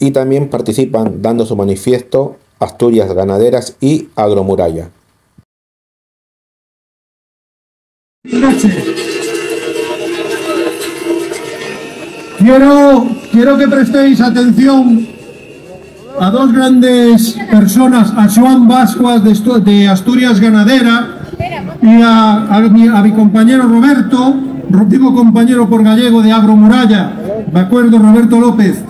y también participan dando su manifiesto Asturias Ganaderas y Agromuralla. Quiero, quiero que prestéis atención a dos grandes personas, a Joan Vascuas de, Asturias Ganadera y a, mi, compañero Roberto, digo compañero por gallego de Agromuralla, ¿de acuerdo? Roberto López.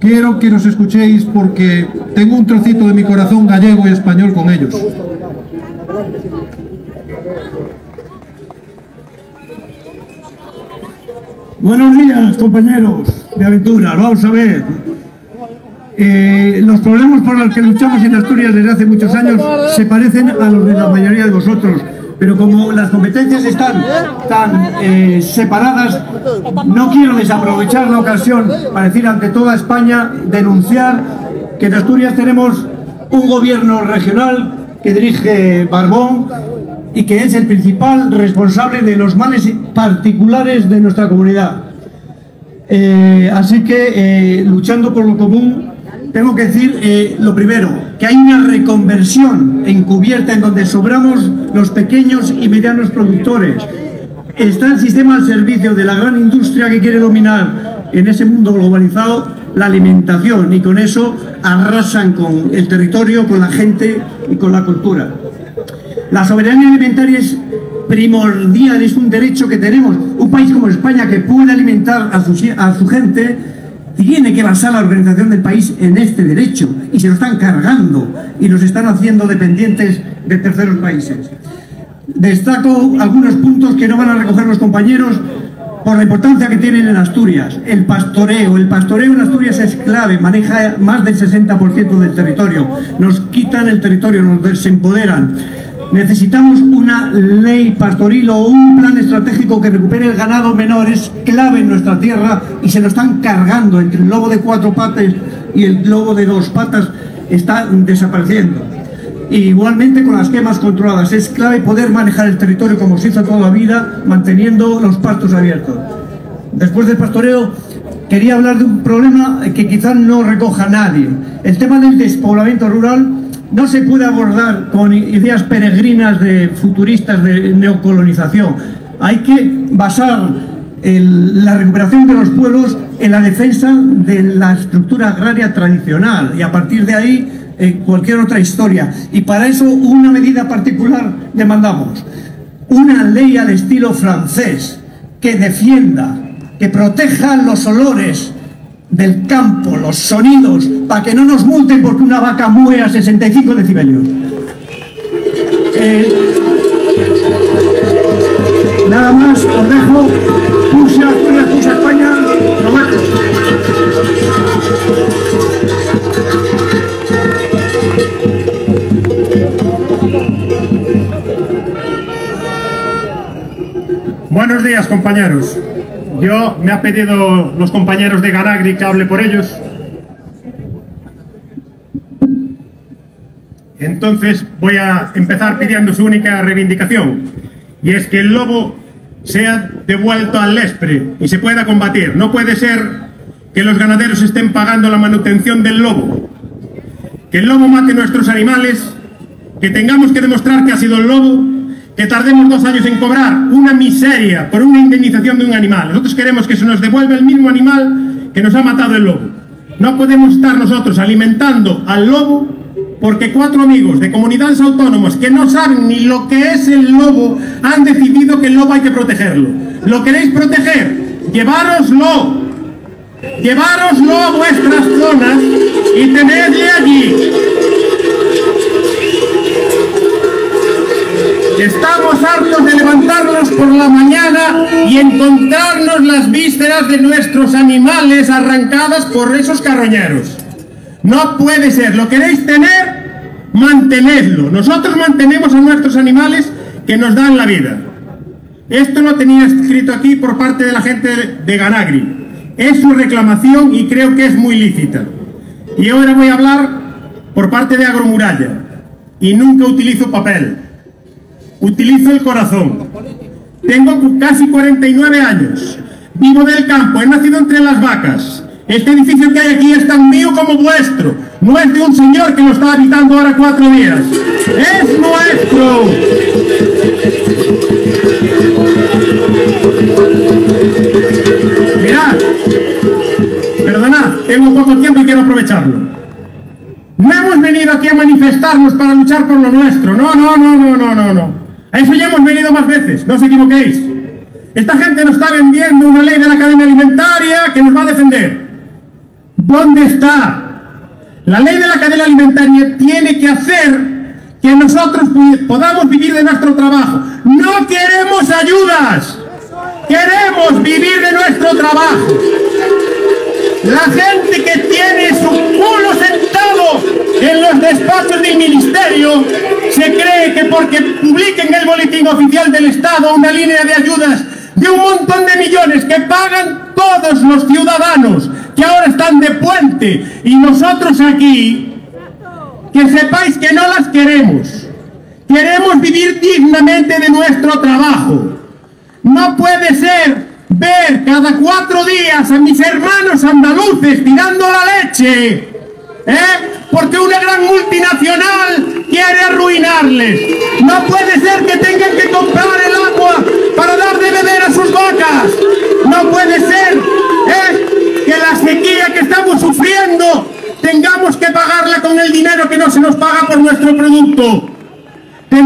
Quiero que nos escuchéis porque tengo un trocito de mi corazón gallego y español con ellos. Buenos días, compañeros de aventura. Vamos a ver. Eh, los problemas por los que luchamos en Asturias desde hace muchos años se parecen a los de la mayoría de vosotros. Pero como las competencias están tan eh, separadas, no quiero desaprovechar la ocasión para decir ante toda España, denunciar que en Asturias tenemos un gobierno regional que dirige Barbón y que es el principal responsable de los males particulares de nuestra comunidad. Eh, así que, eh, luchando por lo común, tengo que decir eh, lo primero, que hay una reconversión encubierta en donde sobramos los pequeños y medianos productores. Está el sistema al servicio de la gran industria que quiere dominar en ese mundo globalizado la alimentación y con eso arrasan con el territorio, con la gente y con la cultura. La soberanía alimentaria es primordial, es un derecho que tenemos. Un país como España que puede alimentar a su, a su gente tiene que basar la organización del país en este derecho y se lo están cargando y nos están haciendo dependientes de terceros países. Destaco algunos puntos que no van a recoger los compañeros por la importancia que tienen en Asturias. El pastoreo. El pastoreo en Asturias es clave, maneja más del 60% del territorio. Nos quitan el territorio, nos desempoderan. Necesitamos una ley pastoril o un plan estratégico que recupere el ganado menor. Es clave en nuestra tierra y se lo están cargando entre el lobo de cuatro patas y el lobo de dos patas. Está desapareciendo. igualmente con las quemas controladas. Es clave poder manejar el territorio como se hizo toda la vida, manteniendo los pastos abiertos. Después del pastoreo, quería hablar de un problema que quizás no recoja nadie. El tema del despoblamiento rural no se puede abordar con ideas peregrinas de futuristas de neocolonización. Hay que basar la recuperación de los pueblos en la defensa de la estructura agraria tradicional y a partir de ahí eh, cualquier otra historia. Y para eso una medida particular demandamos. Una ley al estilo francés que defienda, que proteja los olores, del campo, los sonidos, para que no nos multen porque una vaca muere a 65 decibelios. Nada más, os dejo. Asturias, puse España, Roberto. Buenos días, compañeros. Yo me ha pedido los compañeros de Garagri que hable por ellos. Entonces voy a empezar pidiendo su única reivindicación y es que el lobo sea devuelto al lespre y se pueda combatir. No puede ser que los ganaderos estén pagando la manutención del lobo. Que el lobo mate nuestros animales, que tengamos que demostrar que ha sido el lobo que tardemos dos años en cobrar una miseria por una indemnización de un animal. Nosotros queremos que se nos devuelva el mismo animal que nos ha matado el lobo. No podemos estar nosotros alimentando al lobo porque cuatro amigos de comunidades autónomas que no saben ni lo que es el lobo han decidido que el lobo hay que protegerlo. ¿Lo queréis proteger? Llevároslo. Llevároslo a vuestras zonas y tenedle allí. Estamos hartos de levantarnos por la mañana y encontrarnos las vísceras de nuestros animales arrancadas por esos carroñeros. No puede ser. ¿Lo queréis tener? Mantenedlo. Nosotros mantenemos a nuestros animales que nos dan la vida. Esto lo tenía escrito aquí por parte de la gente de Ganagri. Es su reclamación y creo que es muy lícita. Y ahora voy a hablar por parte de Agromuralla. Y nunca utilizo papel utilizo el corazón. Tengo casi 49 años. Vivo del campo, he nacido entre las vacas. Este edificio que hay aquí es tan mío como vuestro. No es de un señor que lo está habitando ahora cuatro días. Es nuestro. Mirad. Perdonad, tengo poco tiempo y quiero aprovecharlo. No hemos venido aquí a manifestarnos para luchar por lo nuestro. No, no, no, no, no, no, no. A eso ya hemos venido más veces, no os equivoquéis. Esta gente nos está vendiendo una ley de la cadena alimentaria que nos va a defender. ¿Dónde está? La ley de la cadena alimentaria tiene que hacer que nosotros podamos vivir de nuestro trabajo. No queremos ayudas. Queremos vivir de nuestro trabajo. La gente que tiene los despachos del ministerio se cree que porque publiquen el boletín oficial del Estado una línea de ayudas de un montón de millones que pagan todos los ciudadanos que ahora están de puente y nosotros aquí, que sepáis que no las queremos. Queremos vivir dignamente de nuestro trabajo. No puede ser ver cada cuatro días a mis hermanos andaluces tirando la leche, ¿eh? porque una gran multinacional arruinarles. No puede ser que tengan que comprar el agua para dar de beber a sus vacas. No puede ser ¿eh? que la sequía que estamos sufriendo tengamos que pagarla con el dinero que no se nos paga por nuestro producto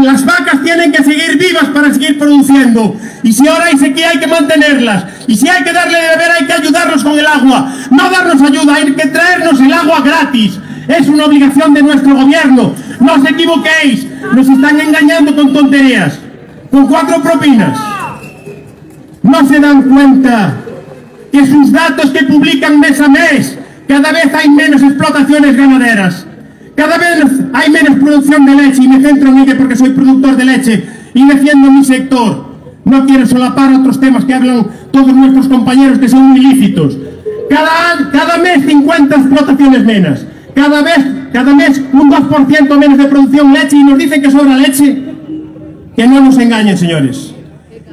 las vacas tienen que seguir vivas para seguir produciendo. Y si ahora hay sequía hay que mantenerlas. Y si hay que darle de beber hay que ayudarlos con el agua. No darnos ayuda, hay que traernos el agua gratis. Es una obligación de nuestro gobierno. No os equivoquéis. Nos están engañando con tonterías. Con cuatro propinas. No se dan cuenta que sus datos que publican mes a mes, cada vez hay menos explotaciones ganaderas. Cada vez hay menos producción de leche y me centro en ello porque soy productor de leche y defiendo mi sector. No quiero solapar otros temas que hablan todos nuestros compañeros que son ilícitos. Cada, cada mes 50 explotaciones menos. Cada vez, cada mes un 2% menos de producción leche y nos dicen que sobra leche. Que no nos engañen, señores.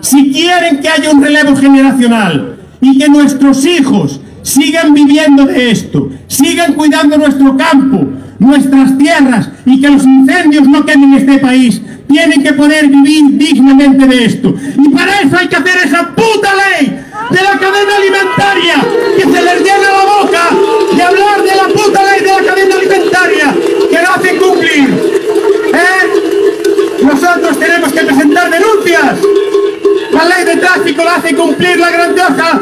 Si quieren que haya un relevo generacional y que nuestros hijos sigan viviendo de esto, sigan cuidando nuestro campo, nuestras tierras y que los incendios no quemen este país. Tienen que poder vivir dignamente de esto. Y para eso hay que hacer esa puta ley de la cadena alimentaria que se les llena la boca de hablar de la puta ley de la cadena alimentaria que no hacen cumplir. ¿Eh? Nosotros tenemos que presentar denuncias. La ley de tráfico la hace cumplir la grandiosa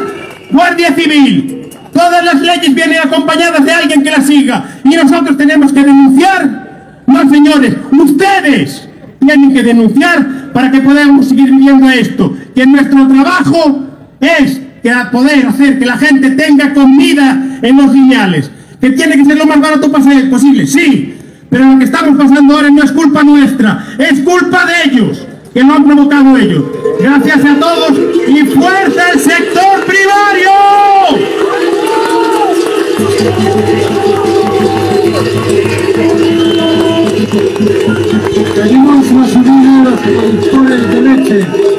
Guardia Civil. Todas las leyes vienen acompañadas de alguien que las siga. Y nosotros tenemos que denunciar. No, señores, ustedes tienen que denunciar para que podamos seguir viviendo esto. Que nuestro trabajo es que poder hacer que la gente tenga comida en los lineales. Que tiene que ser lo más barato posible, sí. Pero lo que estamos pasando ahora no es culpa nuestra, es culpa de ellos, que lo han provocado ellos. Gracias a todos y fuerza el sector primario. Los productores